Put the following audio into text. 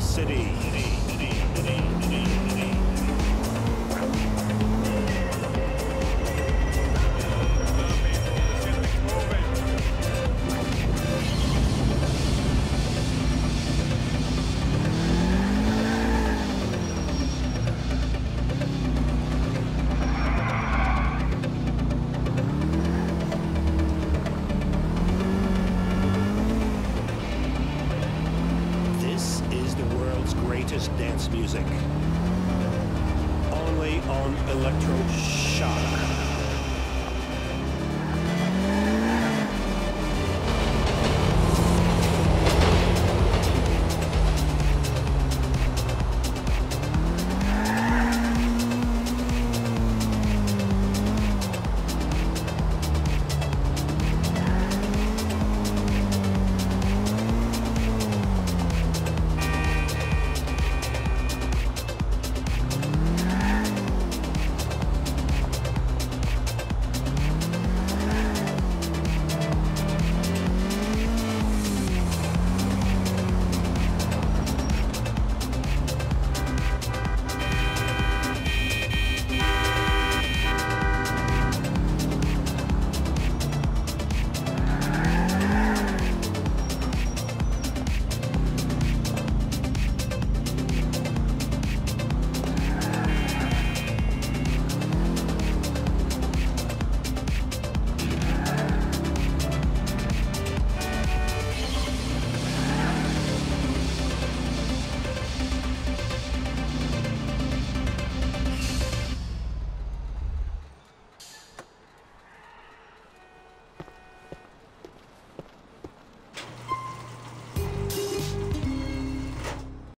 City. World's greatest dance music. Only on Electro.